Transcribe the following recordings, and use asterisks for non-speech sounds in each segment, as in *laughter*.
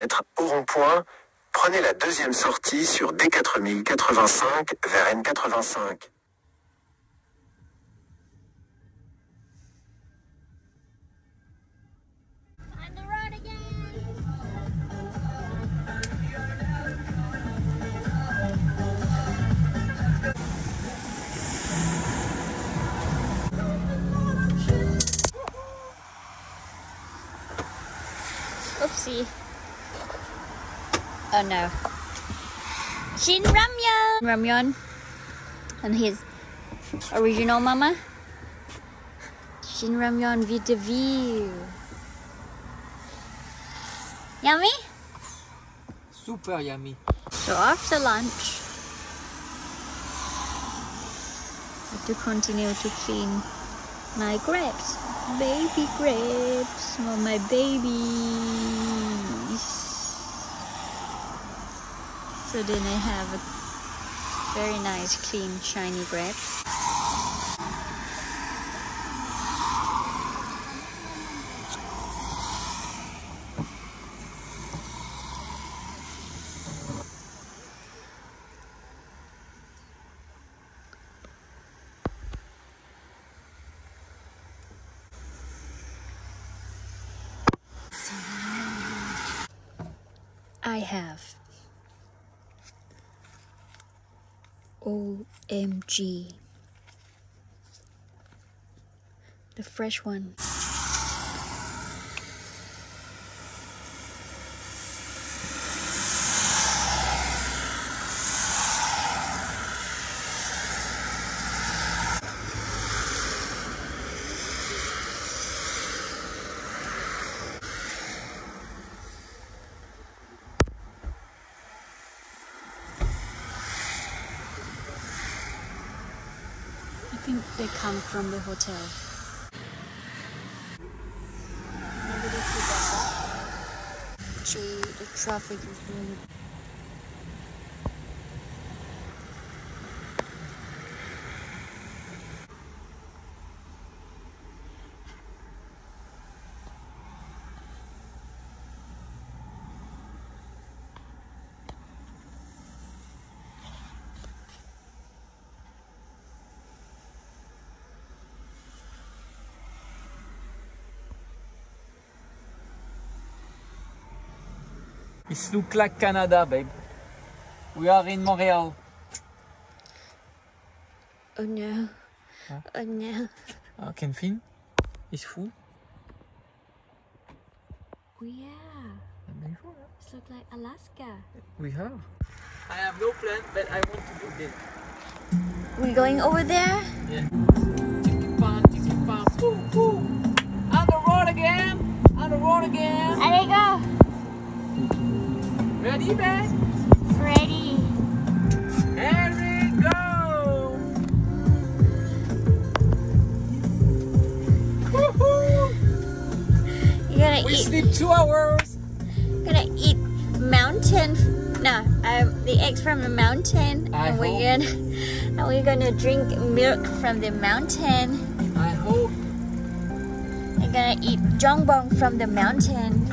Être au rond-point, prenez la deuxième sortie sur D4085 vers N85. Oh no. Shin Ramyun. Ramyun. And his original mama. Shin Ramyun with the view. Yummy? Super yummy. So after lunch, I have to continue to clean my grapes. Baby grapes. Oh, my babies. So then I have a very nice, clean, shiny grapes. I have OMG. The fresh one. I think they come from the hotel. Gee, the traffic is really It look like Canada, babe. We are in Montreal. Oh no. Huh? Oh no. Uh, can film? It's full. Oh yeah. This look like Alaska. We have. I have no plan, but I want to go there. We going over there? Yeah. Chicken pan, chicken pan. Woo, woo. On the road again. On the road again. Ready, babe? Ready. Here we go. Woohoo! You're gonna We eat sleep two hours. gonna eat mountain no um, the eggs from the mountain I and we're hope. gonna and we're gonna drink milk from the mountain I hope. we're gonna eat jongbong from the mountain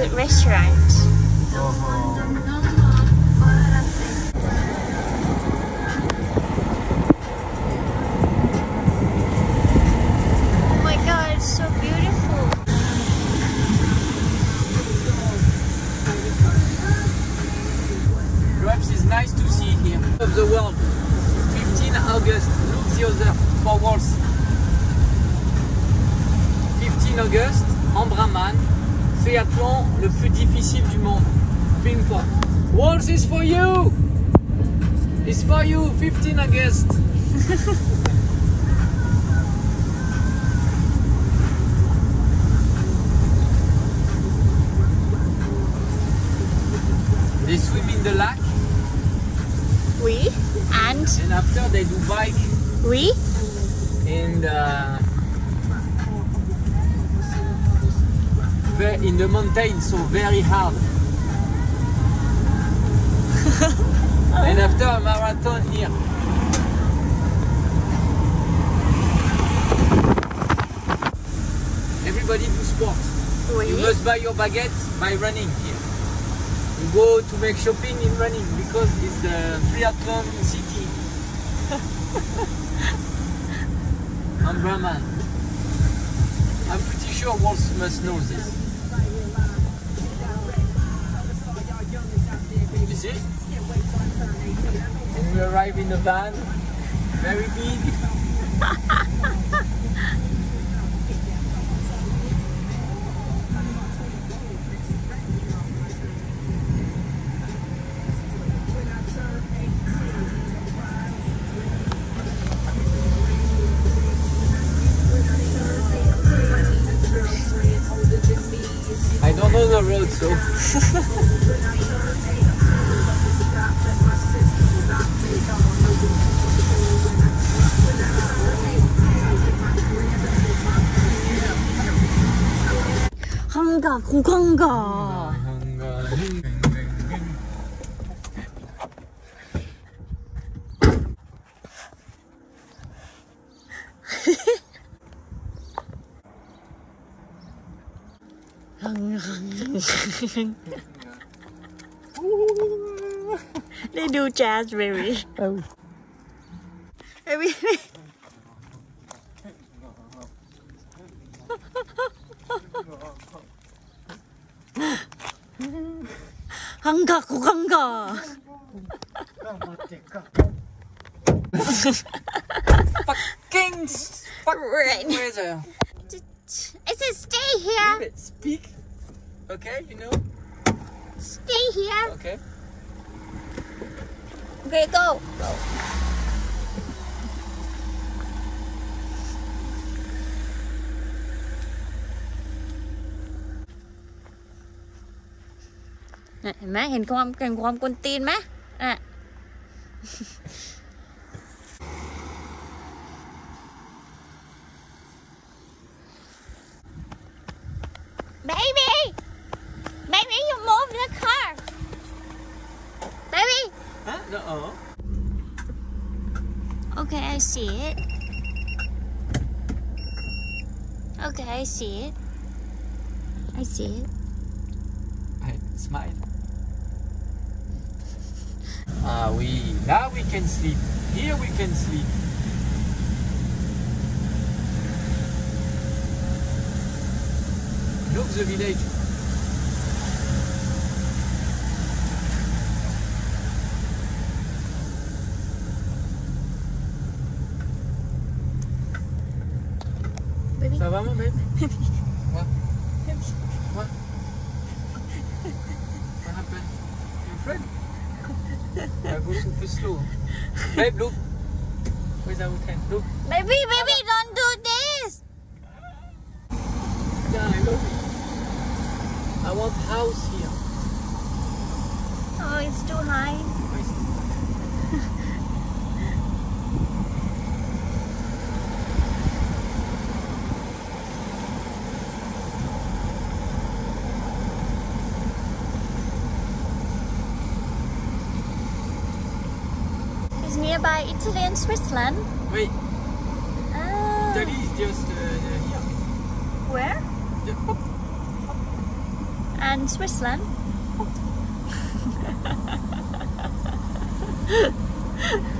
good restaurant. Oh my god, it's so beautiful. Perhaps it's nice to see here. Of the world. 15 August. Look the other four walls. August Embrunman, triathlon le plus difficile du monde. Fais une fois. Walls is for you! It's for you, 15 August. they swim in the lake? Oui. And? And after they do bike? Oui. in the in the mountain so very hard. *laughs* And after a marathon here. Everybody do sports. Oui. you must buy your baguette by running here. You go to make shopping in running because it's the triathlon city. *laughs* Embrunman. I'm pretty sure Walls must know this you see and we arrive in the van? Very big. I don't know the road so *laughs* 한가 *laughs* 고강가. They do jazz baby. Oh. 한가 고강가. Fucking fuck Right. weather. I said stay here. Speak. Okay, you know? Stay here. Okay. Okay, go. Nè, เห็นไหมเห็นความเห็นความกวนตีนไหมอ่ะ Baby! Baby, you moved the car! Baby! Huh? No. Okay, I see it. Okay, I see it. I see it. I smile. Ah, we. Now we can sleep. Here we can sleep. Look the village. Baby. Ça va, babe? What? What? What happened? You afraid? I go super slow. Babe, look. Where's our tent? Look. Baby, baby, don't do this! Yeah, I love it. I want house here. Oh, it's too high. It's nearby Italy and Switzerland. Wait, Ah. Italy is just uh, here. Where? Yeah. Hop. And Switzerland? *laughs*